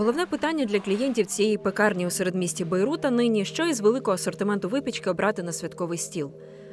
Головне питання для клієнтів цієї пекарні у середмісті Бейрута нині що із великого асортименту випічки обрати на святковий стіл.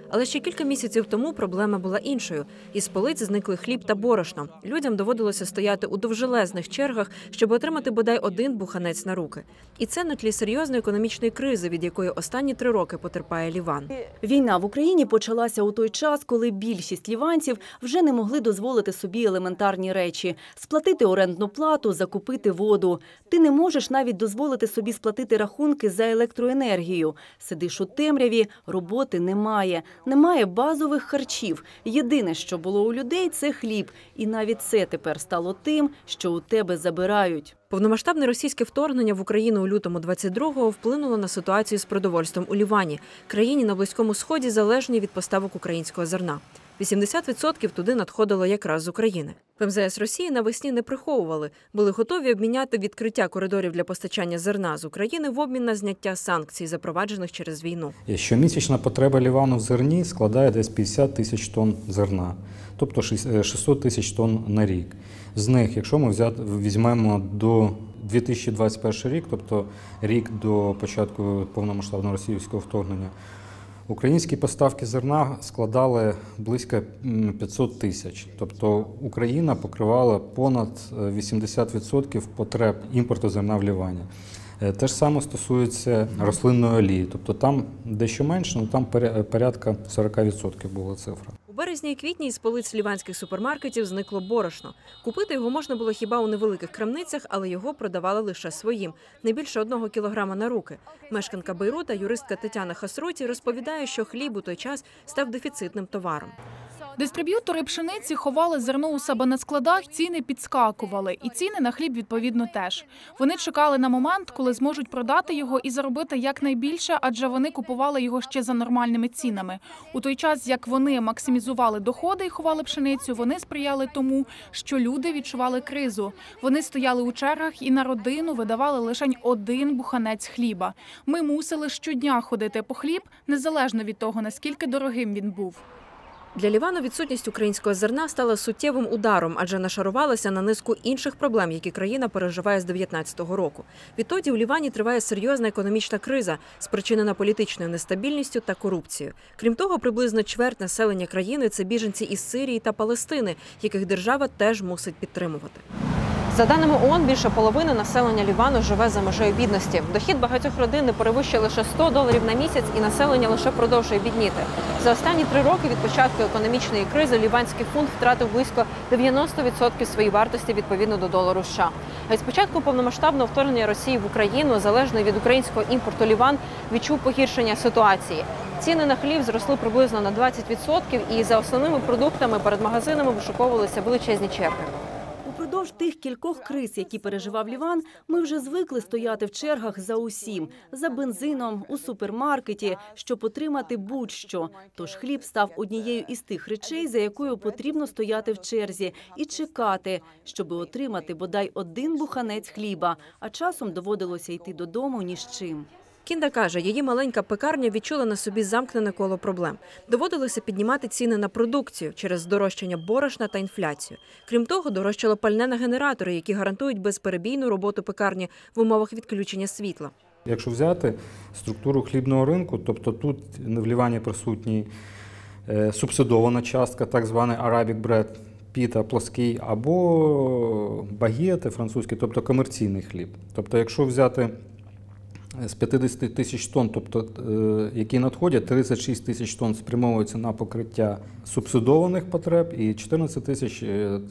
Але ще кілька місяців тому проблема була іншою. Із полиць зникли хліб та борошно. Людям доводилося стояти у довжелезних чергах, щоб отримати бодай один буханець на руки. І це на тлі серйозної економічної кризи, від якої останні три роки потерпає Ліван. Війна в Україні почалася у той час, коли більшість ліванців вже не могли дозволити собі елементарні речі: сплатити орендну плату, закупити воду. Ти не можеш навіть дозволити собі сплатити рахунки за електроенергію. Сидиш у темряві, роботи немає, немає базових харчів. Єдине, що було у людей, це хліб. І навіть це тепер стало тим, що у тебе забирають. Повномасштабне російське вторгнення в Україну у лютому 22-го вплинуло на ситуацію з продовольством у Лівані, країні на близькому сході залежній від поставок українського зерна. 80% туди надходило якраз з України. В Росії навесні не приховували, були готові обміняти відкриття коридорів для постачання зерна з України в обмін на зняття санкцій, запроваджених через війну. Щомісячна потреба Лівану в зерні складає десь 50 тисяч тонн зерна, тобто 600 тисяч тонн на рік. З них, якщо ми візьмемо до 2021 рік, тобто рік до початку повномасштабного російського вторгнення, українські поставки зерна складали близько 500 тисяч. Тобто Україна покривала понад 80% потреб імпорту зерна в Лівані. Те ж саме стосується рослинної олії, тобто там дещо менше, але там порядка 40% була цифра. Березні і квітні із полиць ліванських супермаркетів зникло борошно. Купити його можна було хіба у невеликих крамницях, але його продавали лише своїм не більше одного кілограма на руки. Мешканка Бейрута, юристка Тетяна Хасроті, розповідає, що хліб у той час став дефіцитним товаром. Дистриб'ютори пшениці ховали зерно у себе на складах, ціни підскакували, і ціни на хліб відповідно теж. Вони чекали на момент, коли зможуть продати його і заробити якнайбільше, адже вони купували його ще за нормальними цінами. У той час, як вони максимізували доходи і ховали пшеницю, вони сприяли тому, що люди відчували кризу. Вони стояли у чергах і на родину видавали лише один буханець хліба. Ми мусили щодня ходити по хліб, незалежно від того наскільки дорогим він був. Для Лівану відсутність українського зерна стала суттєвим ударом, адже нашарувалася на низку інших проблем, які країна переживає з 19-го року. Відтоді у Лівані триває серйозна економічна криза, спричинена політичною нестабільністю та корупцією. Крім того, приблизно чверть населення країни це біженці із Сирії та Палестини, яких держава теж мусить підтримувати. За даними ООН, більше половини населення Лівану живе за межею бідності. Дохід багатьох родин не перевищує лише 100 доларів на місяць, і населення лише продовжує бідніти. За останні три роки від початку економічної кризи ліванський фунт втратив близько 90% своєї вартості відповідно до долару США. А із початку повномасштабного вторгнення Росії в Україну, залежно від українського імпорту, Ліван відчув погіршення ситуації. Ціни на хліб зросли приблизно на 20%, і за основними продуктами перед магазинами вишуковувалися величезні черги. Упродовж тих кількох криз, які переживав Ліван, ми вже звикли стояти в чергах за усім за бензином у супермаркеті, щоб отримати будь-що. Тож хліб став однією із тих речей, за якою потрібно стояти в черзі і чекати, щоб отримати бодай один буханець хліба. А часом доводилося йти додому ні з чим. Кінда каже, її маленька пекарня відчула на собі замкнене коло проблем. Доводилося піднімати ціни на продукцію через здорожчання борошна та інфляцію. Крім того, дорожчало пальне на генератори, які гарантують безперебійну роботу пекарні в умовах відключення світла. Якщо взяти структуру хлібного ринку, тобто тут в Лівані присутній субсидована частка, так званий Arabic bread, піта плоский, або багети французькі, тобто комерційний хліб. Тобто, якщо взяти з 50 тисяч тонн, тобто які надходять, 36 тисяч тонн спрямовуються на покриття субсидованих потреб, і 14 тисяч,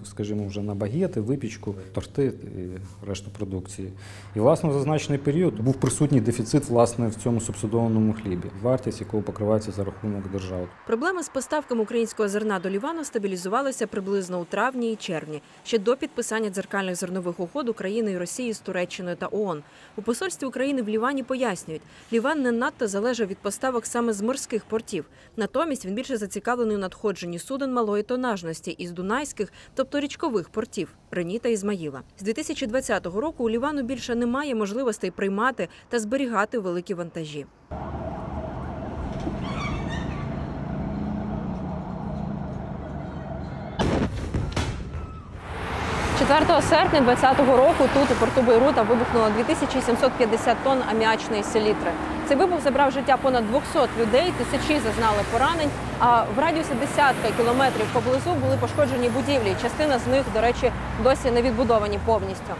скажімо, вже на багети, випічку, торти і решту продукції. І власне в зазначений період був присутній дефіцит власне в цьому субсидованому хлібі, вартість якого покривається за рахунок держави. Проблема з поставками українського зерна до Лівану стабілізувалася приблизно у травні і червні, ще до підписання дзеркальних зернових угод України і Росії з Туреччиною та ООН. У посольстві України в Лівані пояснюють, Ліван не надто залежав від поставок саме з морських портів. Натомість він більше зацікавлений у надходженні суден малої тонажності із дунайських, тобто річкових портів Рені та Ізмаїла. З 2020 року у Лівану більше немає можливостей приймати та зберігати великі вантажі. 4 серпня 2020 року тут у порту Бейрута вибухнуло 2750 тонн аміачної селітри. Цей вибух забрав життя понад 200 людей, тисячі зазнали поранень. А в радіусі десятка кілометрів поблизу були пошкоджені будівлі. Частина з них, до речі, досі не відбудовані повністю.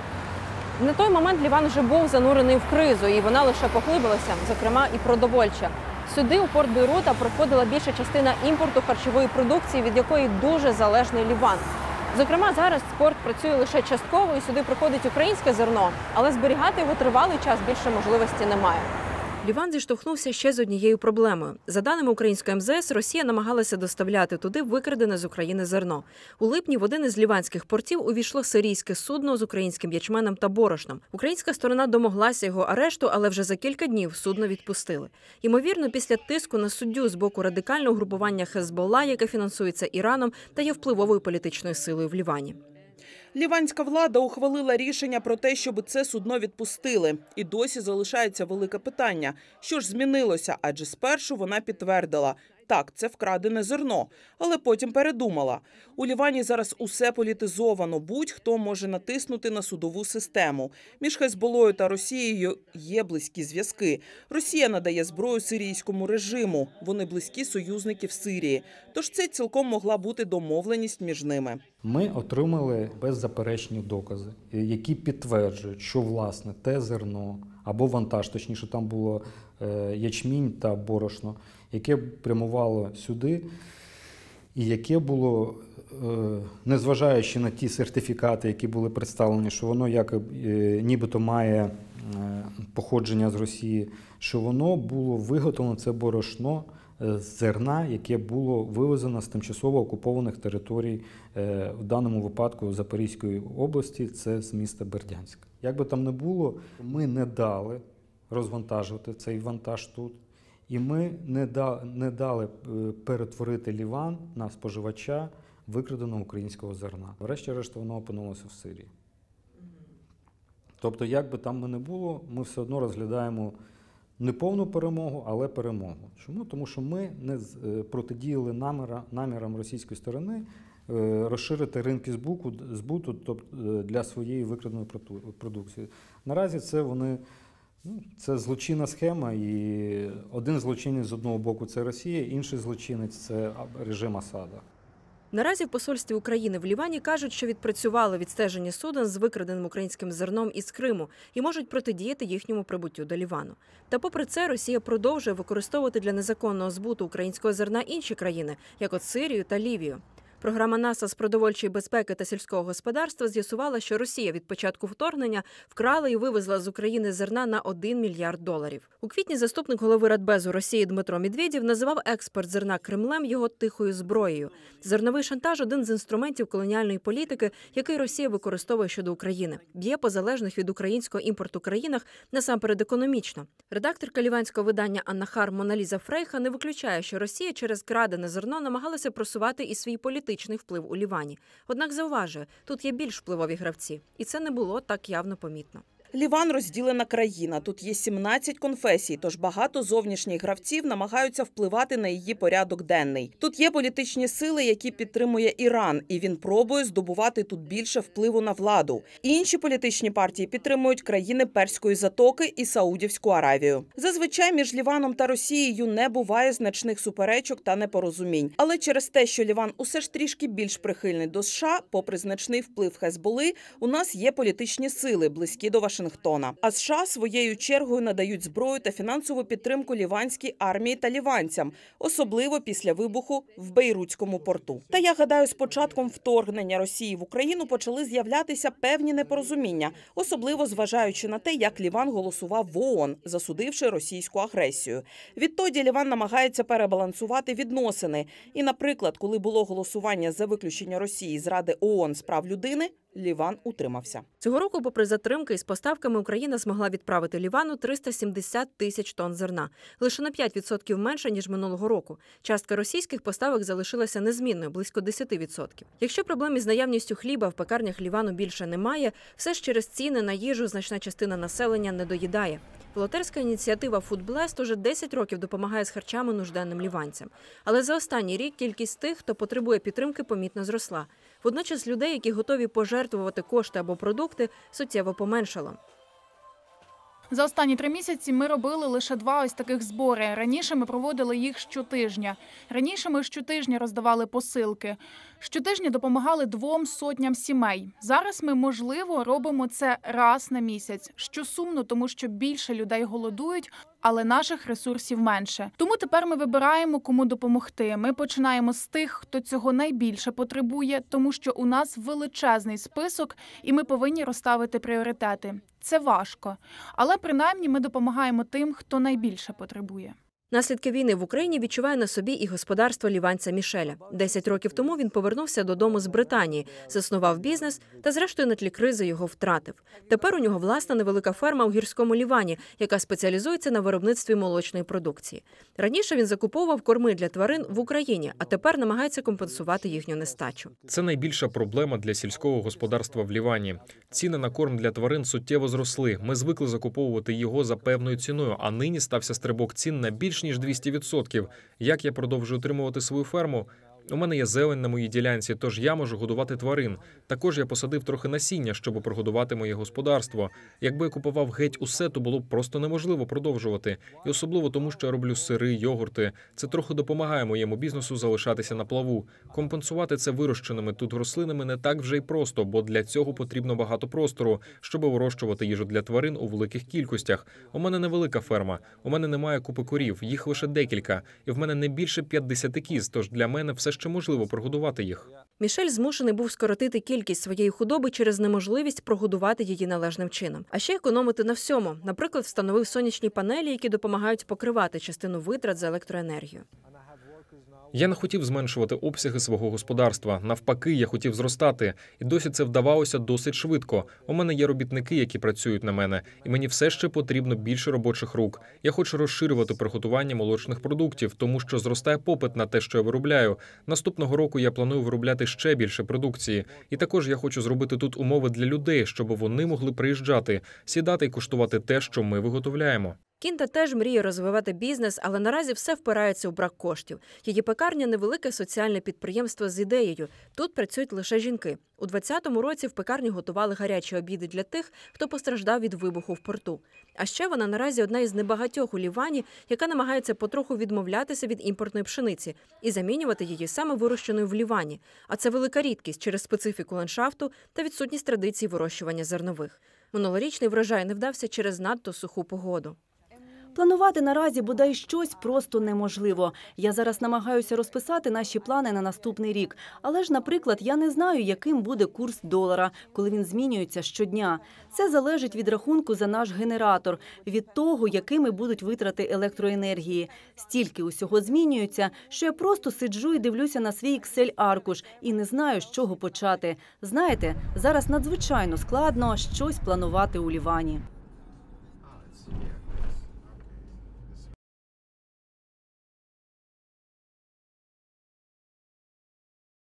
На той момент Ліван вже був занурений в кризу, і вона лише поглибилася, зокрема і продовольча. Сюди у порт Бейрута проходила більша частина імпорту харчової продукції, від якої дуже залежний Ліван. Зокрема, зараз спорт працює лише частково, і сюди приходить українське зерно, але зберігати його тривалий час більше можливості немає. Ліван зіштовхнувся ще з однією проблемою. За даними української МЗС, Росія намагалася доставляти туди викрадене з України зерно. У липні в один із ліванських портів увійшло сирійське судно з українським ячменем та борошном. Українська сторона домоглася його арешту, але вже за кілька днів судно відпустили. Ймовірно, після тиску на суддю з боку радикального групування Хезболла, яке фінансується Іраном та є впливовою політичною силою в Лівані. Ліванська влада ухвалила рішення про те, щоб це судно відпустили. І досі залишається велике питання: що ж змінилося? Адже спершу вона підтвердила. Так, це вкрадене зерно, але потім передумала. У Лівані зараз усе політизовано. Будь-хто може натиснути на судову систему. Між Хезболою та Росією є близькі зв'язки. Росія надає зброю сирійському режиму. Вони близькі союзники в Сирії. Тож це цілком могла бути домовленість між ними. Ми отримали беззаперечні докази, які підтверджують, що власне те зерно або вантаж, точніше, там було ячмінь та борошно, яке прямувало сюди, і яке було, е, незважаючи на ті сертифікати, які були представлені, що воно як е, нібито має е, походження з Росії, що воно було виготовлено це борошно е, з зерна, яке було вивезено з тимчасово окупованих територій, е, в даному випадку Запорізької області, це з міста Бердянськ. Як би там не було, ми не дали розвантажувати цей вантаж тут. І ми не, да, не дали е, перетворити Ліван на споживача викраденого українського зерна. Врешті-решт воно опинилося в Сирії. Тобто, як би там ми не було, ми все одно розглядаємо не повну перемогу, але перемогу. Чому? Тому що ми не е, протидіяли наміра, намірам російської сторони е, розширити ринки збуту, тобто, для своєї викраденої продукції. Наразі це вони. Ну, це злочинна схема, і один злочинець з одного боку це Росія, інший злочинець це режим Асада. Наразі в посольстві України в Лівані кажуть, що відпрацювали відстеження суден з викраденим українським зерном із Криму і можуть протидіяти їхньому прибуттю до Лівану. Та попри це, Росія продовжує використовувати для незаконного збуту українського зерна інші країни, як от Сирію та Лівію. Програма НАСА з продовольчої безпеки та сільського господарства з'ясувала, що Росія від початку вторгнення вкрала і вивезла з України зерна на 1 мільярд доларів. У квітні заступник голови Радбезу Росії Дмитро Медведєв називав експорт зерна Кремлем його тихою зброєю. Зерновий шантаж один з інструментів колоніальної політики, який Росія використовує щодо України, б'є по залежних від українського імпорту країнах насамперед економічно. Редакторка ліванського видання Аннахар Моналіза Фрейха не виключає, що Росія через крадене зерно намагалася просувати і свій політичний вплив у Лівані. Однак зауважує, тут є більш впливові гравці, і це не було так явно помітно. Ліван розділена країна. Тут є 17 конфесій, тож багато зовнішніх гравців намагаються впливати на її порядок денний. Тут є політичні сили, які підтримує Іран, і він пробує здобувати тут більше впливу на владу. Інші політичні партії підтримують країни Перської затоки і Саудівську Аравію. Зазвичай між Ліваном та Росією не буває значних суперечок та непорозумінь. Але через те, що Ліван усе ж трішки більш прихильний до США, попри значний вплив Хезболи, у нас є політичні сили, близькі до Вашингтона. А США своєю чергою надають зброю та фінансову підтримку ліванській армії та ліванцям, особливо після вибуху в Бейрутському порту. Та я гадаю, з початком вторгнення Росії в Україну почали з'являтися певні непорозуміння, особливо зважаючи на те, як Ліван голосував в ООН, засудивши російську агресію. Відтоді Ліван намагається перебалансувати відносини. І, наприклад, коли було голосування за виключення Росії з Ради ООН з прав людини, Ліван утримався. Цього року, попри затримки із поставками, Україна змогла відправити Лівану 370 тисяч тонн зерна, лише на 5% менше ніж минулого року. Частка російських поставок залишилася незмінною близько 10%. Якщо проблем із наявністю хліба в пекарнях Лівану більше немає, все ж через ціни на їжу значна частина населення не доїдає. Волонтерська ініціатива Foodblest уже 10 років допомагає з харчами нужденним ліванцям. Але за останній рік кількість тих, хто потребує підтримки, помітно зросла. Водночас людей, які готові пожертвувати кошти або продукти, суттєво поменшало. За останні три місяці ми робили лише два ось таких збори. Раніше ми проводили їх щотижня. Раніше ми щотижня роздавали посилки. Щотижня допомагали двом сотням сімей. Зараз ми, можливо, робимо це раз на місяць, що сумно, тому що більше людей голодують, але наших ресурсів менше. Тому тепер ми вибираємо, кому допомогти. Ми починаємо з тих, хто цього найбільше потребує, тому що у нас величезний список, і ми повинні розставити пріоритети. Це важко, але принаймні ми допомагаємо тим, хто найбільше потребує. Наслідки війни в Україні відчуває на собі і господарство ліванця Мішеля. Десять років тому він повернувся додому з Британії, заснував бізнес та, зрештою, на тлі кризи його втратив. Тепер у нього власна невелика ферма у гірському лівані, яка спеціалізується на виробництві молочної продукції. Раніше він закуповував корми для тварин в Україні, а тепер намагається компенсувати їхню нестачу. Це найбільша проблема для сільського господарства в Лівані. Ціни на корм для тварин суттєво зросли. Ми звикли закуповувати його за певною ціною, а нині стався стрибок цін на більш ніж 200%. Як я продовжую утримувати свою ферму? У мене є зелень на моїй ділянці, тож я можу годувати тварин. Також я посадив трохи насіння, щоб прогодувати моє господарство. Якби я купував геть усе, то було б просто неможливо продовжувати. І особливо тому, що я роблю сири, йогурти. Це трохи допомагає моєму бізнесу залишатися на плаву. Компенсувати це вирощеними тут рослинами не так вже й просто, бо для цього потрібно багато простору, щоб вирощувати їжу для тварин у великих кількостях. У мене невелика ферма. У мене немає купи корів, їх лише декілька, і в мене не більше 50 кіз. Тож для мене все ще можливо прогодувати їх. Мішель змушений був скоротити кількість своєї худоби через неможливість прогодувати її належним чином. А ще економити на всьому. Наприклад, встановив сонячні панелі, які допомагають покривати частину витрат за електроенергію. Я не хотів зменшувати обсяги свого господарства. Навпаки, я хотів зростати, і досі це вдавалося досить швидко. У мене є робітники, які працюють на мене, і мені все ще потрібно більше робочих рук. Я хочу розширювати приготування молочних продуктів, тому що зростає попит на те, що я виробляю. Наступного року я планую виробляти ще більше продукції. І також я хочу зробити тут умови для людей, щоб вони могли приїжджати, сідати і куштувати те, що ми виготовляємо. Кінта теж мріє розвивати бізнес, але наразі все впирається у брак коштів. Її пекарня невелике соціальне підприємство з ідеєю. Тут працюють лише жінки. У 2020 році в пекарні готували гарячі обіди для тих, хто постраждав від вибуху в порту. А ще вона наразі одна із небагатьох у Лівані, яка намагається потроху відмовлятися від імпортної пшениці і замінювати її саме вирощеною в Лівані. А це велика рідкість через специфіку ландшафту та відсутність традицій вирощування зернових. Минулорічний врожай не вдався через надто суху погоду. Планувати наразі бодай щось просто неможливо. Я зараз намагаюся розписати наші плани на наступний рік. Але ж, наприклад, я не знаю, яким буде курс долара, коли він змінюється щодня. Це залежить від рахунку за наш генератор, від того, якими будуть витрати електроенергії. Стільки усього змінюється, що я просто сиджу і дивлюся на свій Excel-аркуш і не знаю, з чого почати. Знаєте, зараз надзвичайно складно щось планувати у Лівані.